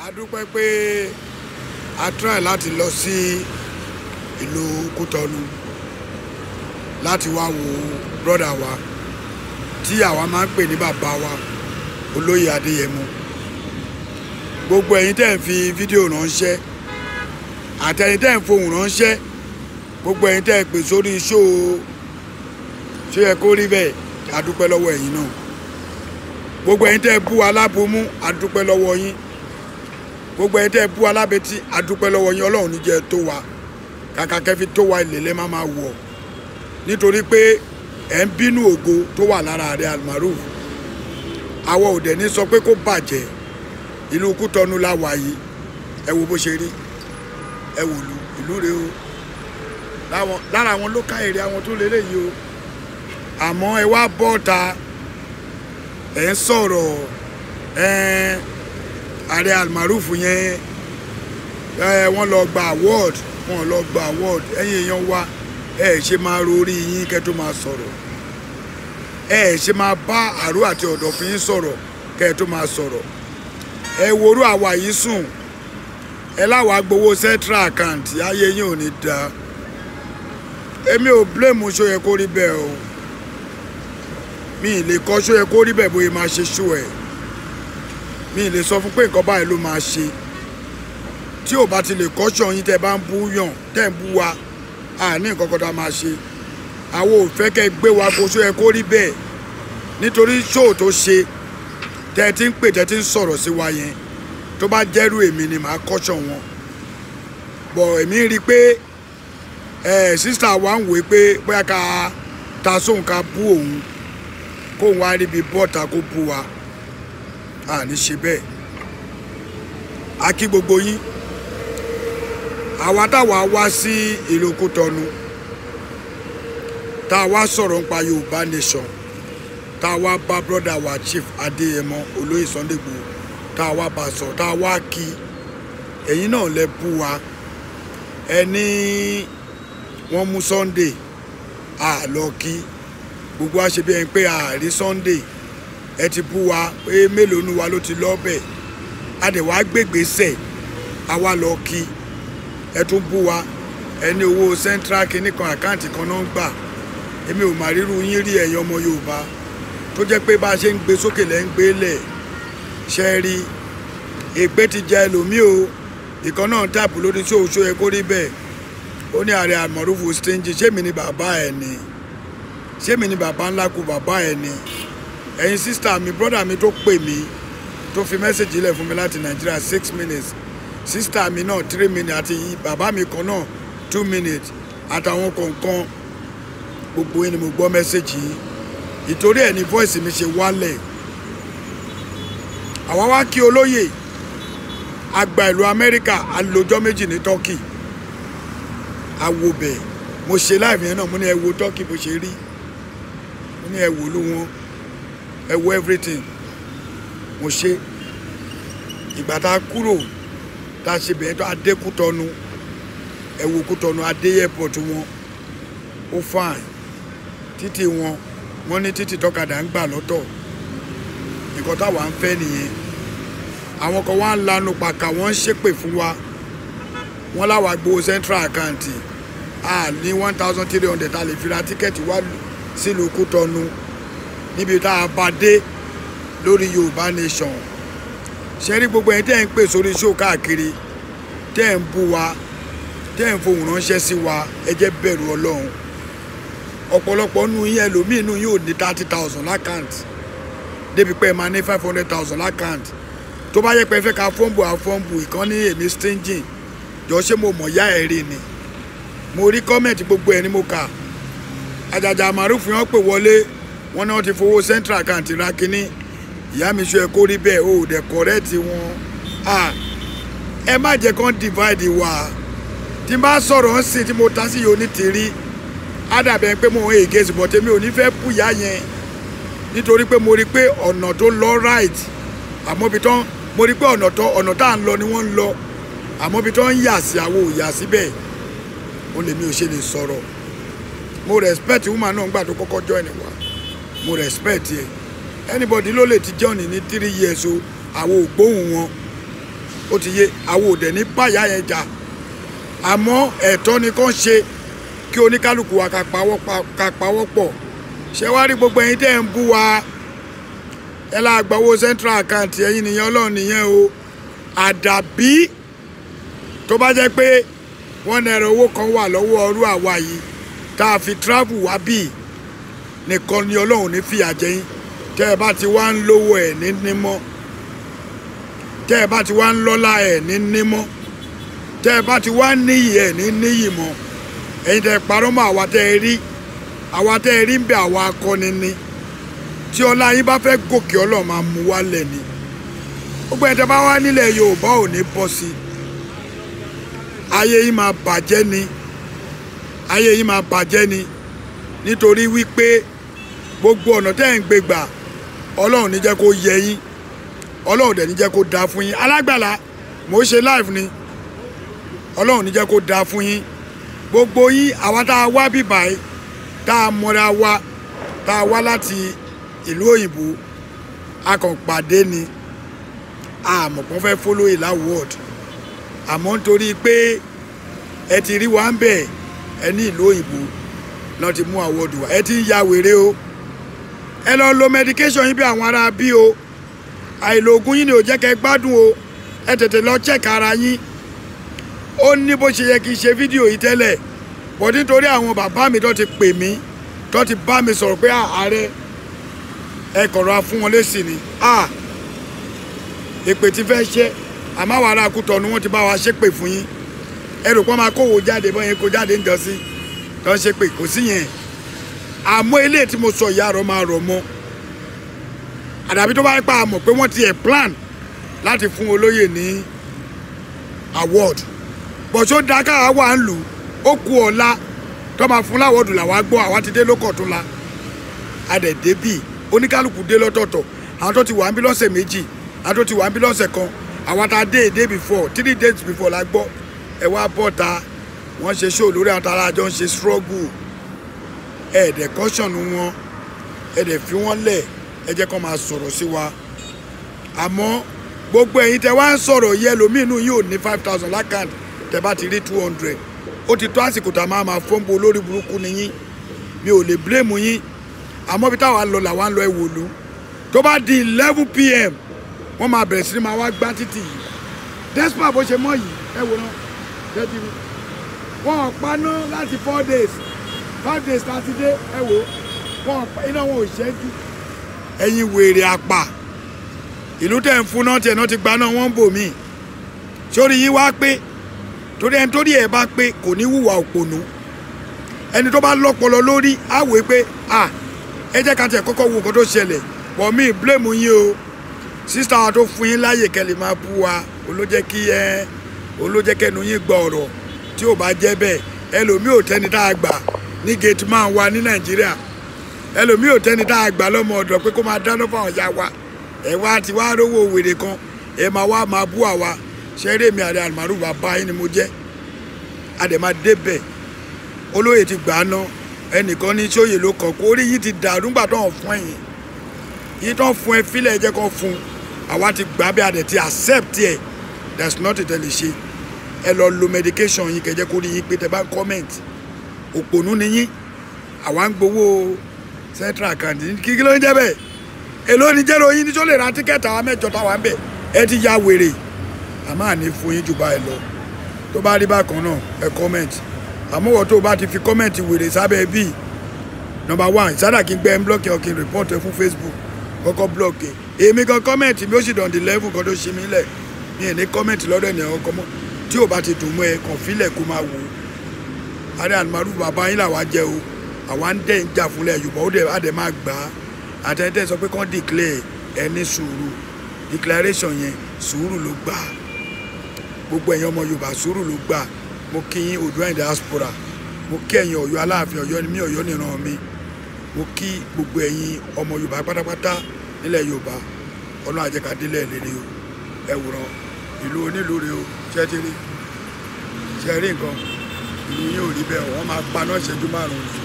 a dúpẹ́ pé a try láti lọ sí ìlú Kútọ́nù láti wá wo brọ́dà wa tí àwa máa ń pè ní bàbá wa olóyè Adéyẹmọ. Gbogbo ẹ̀yin tẹ́ ń fi fídíò ránṣẹ́ àtẹ̀yin tẹ́ ń fohùn ránṣẹ́ gbogbo ẹ̀yin tẹ́ ń pè sórí ṣóò ṣó yẹ kó rí bẹ́ẹ̀ a dúpẹ́ lọ́wọ́ ẹ̀yin náà. Gbogbo ẹ̀yin tẹ́ bú alábòmú a dúpẹ́ lọ́wọ́ yín gbogbo ẹ̀yin tẹ́ bú alábẹ́tí a dúpẹ́ lọ́wọ́ yín ọlọ́run ní jẹ́ tó wa. Kàkà kẹfí tó wa ilẹ̀ lẹ́ máa máa wọ̀. Nítorí pé ẹ̀ ń bínú ògo tó wà lára rẹ̀ almaruf. Àwa ò dẹ̀ ní sọ pé kó bàjẹ́. Ìlú Kútọ́nù la wà yìí. Ẹ wo bó ṣe rí. Ẹ wò lu ìlú rẹ o. Lára àwọn lókà èrè àwọn tó lélẹ́yìí o. Àmọ́ ẹ wá bọ́ ta ẹ̀ ń sọ̀rọ̀. Ẹ̀ ààrẹ almaruf yẹn ẹ̀ wọ́n lọ gba award wọ́n lọ gba award. Ẹ̀yin èèyàn wa ẹ̀ ṣe máa rorí yín kẹ́ tó máa sọ̀rọ̀. Ẹ̀ ṣe máa bá àrò àti ọ̀dọ̀fín yín sọ̀rọ̀ kẹ́ tó máa sọ̀rọ̀. Ẹ worú àwa yìí sùn. Ẹ láwa gbowó central account ayé yín ò ní dáa èmi ò blame ṣó yẹ kó rí bẹ́ẹ̀ o. Mi ì lè kọ́ ṣó yẹ kó rí bẹ́ẹ̀ bóyá máa ṣe ṣó ẹ̀ mi lè sọ fún pé nǹkan báyìí ló máa ṣe. Tí ò bá ti lè kọ́ṣọ̀ yín tẹ́ bá ń bú yàn tẹ́ ń bú wa ní nǹkan kan tá a máa ṣe. Àwọn ò fẹ́ kẹ́ gbé wa kó ṣó yẹ kó rí bẹ́ẹ̀. Nítorí ṣó tó ṣe tẹ́ ti ń pè tẹ́ ti ń sọ̀rọ̀ sí wa yẹn tó bá jẹ́rú èmi ni màá kọ́ṣọ̀ wọn. Bọ̀ èmi rí i pé ẹ̀ sísítà wa ń wòó pé bóyá ká ta sóhun ká bú òun kóun wá ríbi bọ́ọ̀tà kó bú wa a ní ṣe bẹ́ẹ̀. A kí gbogbo yín. Àwa táwa wá sí ìlú Kútọ́nù tá a wá sọ̀rọ̀ nípa Yorùbá nation tá bá brọ́dà wa Chief Adéyẹmọ olóyè Sunday Igboho tá a wá bá sọ tá a wá kí. Ẹ̀yin náà lẹ bú wa. Ẹ ní wọ́n mú Sunday a lọ kí. Gbogbo wa ṣe bí ẹni pé ààrí Sunday ẹ ti bú wa pé mélòó nu wa ló ti lọ́bẹ̀ a dẹ̀ wá gbégbèsè a wá lọ kí. Ẹ tún bú wa. Ẹ owó central kìíní kan àkáǹtì kan náà ń gbà. Èmi ò mà ríru yín rí ẹ̀yin ọmọ Yorùbá. Tó jẹ́ pé bá a ṣe ń gbé sókè lẹ́ ń gbé lẹ̀. Ṣe rí? Ègbé ti jẹ ẹlòmíì o. Ìkan náà tààpù lórí tí òṣù ẹ kó rí bẹ́ẹ̀. Ó ní ààrẹ àmọ̀rúfù stingy ṣé mi ni bàbá ẹ̀ ni? Ṣé mi ni bàbá ńlá kú bàbá ẹ̀ ni ẹ̀yin sísítà mi brọ́dà mi tó pè mí tó fi mẹ́sẹ̀gì lẹ̀ fún mi láti nàìjíríà six minutes. Sísítà mi náà three minutes àti bàbá mi kan náà two minutes àtàwọn kọ̀ọ̀kan. Gbogbo yín ni mo gbọ́ mẹ́sẹ̀gì yìí. Ìtorí ẹ̀ ní voice mi ṣe wálẹ̀. Àwa wá kí olóyè. Àgbà ìlú amẹ́ríkà alójọ́ méjì ní turkey. Awobẹ̀ mo ṣe láìpẹ́ náà mo ní ẹ wo turkey bó ṣe rí. Mo ní ẹ wò ló wọn ẹ wo everything. Mo ṣe. Ìgbà tá a kúrò tá a ṣe bẹ̀rẹ̀ tó adé Kútọ́nù ẹ wo Kútọ́nù adé airport wọn. Ó fine. Títì wọn wọ́n ní títì tọ́kadà ń gbà lọ́tọ̀. Nǹkan táwa ń fẹ́ nìyẹn. Àwọn kan wá ń lanu pàkà wọ́n ń ṣépè fún wa. Wọ́n láwa gbowó central account. A ní one thousand three hundred a lè fi ra tíkẹ́ẹ̀tì wá sílùú Kútọ́nù níbi tá a bá dé lórí Yorùbá nation. Ṣe rí gbogbo ẹni tẹ́ ń pè sórí show káàkiri tẹ́ ń bú wa tẹ́ ń fohùn ránṣẹ́ sí wa ẹ bẹ̀rù Ọlọ́run. Ọ̀pọ̀lọpọ̀ nù yín ẹlòmíín nù yín ò ní thirty thousand lákàntì débi pé ẹ máa ní five hundred thousand lákàntì. Tó bá yẹ pé ẹ fẹ́ ka fọ́ǹbù àfọ́ǹbù ìkan ní èmi stingy jọ ṣé mo mọ̀ yá ẹ̀ rí ni. Mo rí kọ́mẹ̀ntì gbogbo ẹ̀ ni mo kà. Àjàjà àmàrúfù yẹn pè wọlé wọn náà ti fowó central account ra kínní. Ìyá mi sọ ẹ kó rí bẹ́ẹ̀ o dẹ̀ kọ̀rẹ́ẹ̀tì wọn. Ẹ má jẹ́ kán divide wa. Tí n bá sọ̀rọ̀ ń sìn tí mo ta sí yìí onítìrí á dàbẹ̀ pé mo ń ègé ṣùgbọ́n tèmi ò ní fẹ́ ìyá yẹn. Nítorí pé mo rí pé ọ̀nà tó lọ right. Àmọ́ ibi tán mo rí pé ọ̀nà tó ọ̀nà tá à ń lọ ni wọ́n ń lọ. Àmọ́ ibi tán ń yà sí àwọn ò yà síbẹ̀. Ó lè mi ò ṣe lè sọ̀rọ̀. Mo respect woman náà nígbà tó kọ́kọ́ join wa mo respect yẹ anybody ló lè ti join ní three years o àwọn ò gbóhùn wọn. Ó ti yé àwọn òdẹ ní báyà yẹn jà. Àmọ́ ẹ̀tọ́ ni kàn ṣe kí oníkálukú wa ká pawọ́ pọ̀. Ṣé wàá rí gbogbo ẹ̀yin tẹ́ ń bú wa? Ẹ lá gbowó central account ẹ̀yin nìyẹn ọlọ́run nìyẹn o. Àdàbí tó bá jẹ́ pé wọ́n náírà owó kan wà lọ́wọ́ ọrú àwa yìí tá a fi travel wá bíi nìkan ni ọlọ́run ní fìyà jẹ yín. Tẹ́ ẹ bá ti wá ń lówó ẹ̀ ní nímọ́. Tẹ́ ẹ bá ti wá ń lọ́lá ẹ̀ ní nímọ́. Tẹ́ ẹ bá ti wá níyì ẹ̀ ní níyì mọ́. Ẹ̀yin tẹ́ ẹ parọ́ mọ́ àwa tẹ́ ẹ rí. Àwa tẹ́ ẹ rí ń bẹ àwa akọni ni. Tí ọlá yín bá fẹ́ gòkè ọlọ́run máa mú wálẹ̀ ni. Gbogbo ẹ̀ tẹ́ bá wá nílẹ̀ yorùbá ò ní bọ́ sí. I ayé yín máa bàjẹ́ ni. Ayé yín máa bàjẹ́ ni. Nítorí wípé gbogbo ọ̀nà tẹ́ ń gbé gbà ọlọ́run ní jẹ́ kó yẹ yín. Ọlọ́run dẹ̀ ní jẹ́ kó dáa fún yín. Alágbàlá mò ń ṣe live ni. Ọlọ́run ní jẹ́ kó dáa fún yín. Gbogbo yín àwa tá a wá bíbà yìí tá a mọra wa tá a wá láti ìlú òyìnbó a kàn pàdé ni. Àmọ̀pọ̀ fẹ́ follow ìlà world àmọ́ nítorí pé ẹ ti rí wa ń bẹ̀ ẹ ní ìlú òyìnbó náà ti mú àwọ̀dù wa. Ẹ ti ń ya wèrè o ẹ lọ lo medication yín bí àwọn ará bí o. Àìlòògùn yín ni ò jẹ́ kẹ́ gbádùn o. Ẹ tètè lọ check ara yín. Ó ní bó ṣe yẹ kí n ṣe fídíò yìí tẹ́lẹ̀. Bọ̀ nítorí àwọn bàbá mi tó ti pè mí tó ti bá mi sọ̀rọ̀ pé "Ah, ààrẹ ẹ kọ̀rọ̀ fún wọn lésì ni èpè ti fẹ́ ṣẹ́. Àmọ́ àwọn ará Kútọ̀nù ni wọ́n ti bá wa ṣépè fún yín. Ẹ rò pé wọ́n máa kówó jáde bọ́ yẹn kó jáde ń jọ sí tó ń ṣépè kò sí yẹn àmọ́ eléyìí tí mo sọ ìyá rọ máa rọ̀ mọ́. Àdàbí tó bá pa àmọ̀ pé wọ́n ti ẹ̀ plan láti fún olóyè ní award. Bọ̀sọ́ dáká wà ń lù ó kú ọ̀la. Tó máa fún láwọ́dù làwa gbọ́ àwa ti dé lókọ̀ tó la adẹ̀ débì oníkálukú dé lọ́tọ̀ọ̀tọ̀. Àwọn tó ti wà ń bí lọ́sẹ̀ méjì àwọn tó ti wà ń bí lọ́sẹ̀ kan àwọn tá a dé èdè before three days before la gbọ́. Ẹ wá bọ́ ta wọ́n ṣe show lórí àwọn tààrà àjọ ń ṣe struggle ẹ̀ẹ́dẹ̀ kọ́ṣọ̀nù wọn. Ẹ̀ẹ́dẹ̀ fi wọ́n lẹ̀. Ẹ jẹ́ kó máa sọ̀rọ̀ sí wa. Àmọ́ gbogbo ẹ̀yin tẹ wá ń sọ̀rọ̀ yẹ lómìnú yóò ní five thousand lákàntì tẹ bá ti rí two hundred. Ó ti tó àsìkò tá a máa máa fọ́nbó olórí burúkú ni yín. Mi ò lè blame yín. Àmọ́ bí táwa lọ làwa ń lọ ẹ̀wòlú tó bá di eleven pm wọ́n máa bẹ̀rẹ̀ sí ni máa wá gbá títì yìí. Despite bó ṣe mọ́ yìí ẹ wò náà jẹ́bi wọ́n ò paná láti four days five days láti dé ẹ wò wọ́n iná wọn ò ṣẹ́jú ẹ̀yin wèrè àpà ìlú tẹ̀ ń fún náà tiẹ̀ náà ti gba náà wọ́n ń bò mí. Sórí yín wá pé torí ẹni torí ẹ̀ bá pé kò ní hùwà òpònú. Ẹni tó bá lọ́pọlọ lórí á wò pé à ẹ jẹ́ ká tiẹ̀ kọ́kọ́ wo nǹkan tó ṣẹlẹ̀. Pọ̀ mí blame yín o. Sísá wa tó fún yín láàyè kẹ́lẹ́ máa bú wa olójẹ́ kí ẹ olójẹ́ kẹ́nu yín gbọ́ ọ̀rọ̀. Tí ò bá jẹ́ bẹ́ẹ̀ ẹlòmíì ò tẹ́ni tá a gbà ní gate man wa ní nàìjíríà. Ẹlòmíì ò tẹ́ni tá a gbà lọ́mọ ọ̀dọ̀ pé kó máa dáná fún àwọn ìyá wa. Ẹ wá ti wá rówó wèrè kan ẹ máa wá máa bú àwa. Ṣẹ́rẹ́ mi àdé àlùmárù bàbá yín ni mo jẹ́? Àdè máa débẹ̀. Olóyè ti gbà á ná. Ẹnìkan ní sóyè ló kàn kó orí yìí ti dàrú nígbà tó ń fún ẹ̀yìn yìí tó fún ẹ fílẹ̀ ẹ jẹ́ kó fún àwa ti gbà bí adẹ̀ ti accept ẹ̀. There's nothing tẹ́ lè ṣe ẹ lọ lo medication yín kẹjẹ kó rí yín pé tẹ́ bá ń comment òpònú ni yín. Àwa ń gbowó central account kí kí ló ń jẹ́ bẹ́ẹ̀? Èló ni jẹ́rọ yín ní tó lè ra tíkẹ́ẹ̀tì àwọn mẹ́jọ táwa ń bẹ̀? Ẹ ti ya wèrè. Àmọ́ àní fún yín jù báyìí lọ. Tó bá rí bákan náà ẹ comment. Àmọ́ wọ́n tó bá ti fi comment wèrè sábẹ́ bíi number one sádà kí n gbẹ́ ń blọ́ọ̀kì ọ̀ kí n report ẹ fún facebook. Kọ́kọ́ blọ́ọ̀kì èmi kan comment mi ó sì di level kan tó ṣe mí lẹ̀. Mi ì ní comment lọ́dọ̀ ènìyàn ọkọ mọ́. Tí ò bá ti dùn mọ́ ẹ kàn fílẹ̀ kó máa wò ó adé àlùmárù bàbá yín làwa jẹ́ o. Àwa ń dẹ̀ ń jà fúnlẹ̀ yorùbá ó dẹ̀ á dẹ̀ máa gbà á. Àtẹ̀tẹ̀ sọ pé kán declare ẹni sùúrù. Declaration yẹn sùúrù ló gbà gbogbo ẹ̀yin ọmọ yorùbá sùúrù ló gbà mo kí yín Oòduà in diaspora. Mo kí ẹ̀yin ọ̀yọ́ aláàfin ọ̀yọ́ mí ọ̀yọ́ nìran mi. Mo kí gbogbo ẹ̀yin ọmọ yorùbá pátápátá nílẹ̀ yorùbá. Ọlọ́run àjẹkádélẹ̀ lére o. Ẹ̀wòrán ìlú onílù ìlú yín ò rí bẹ́ẹ̀ wọ́n máa paná ìṣẹ́jú márùn-ún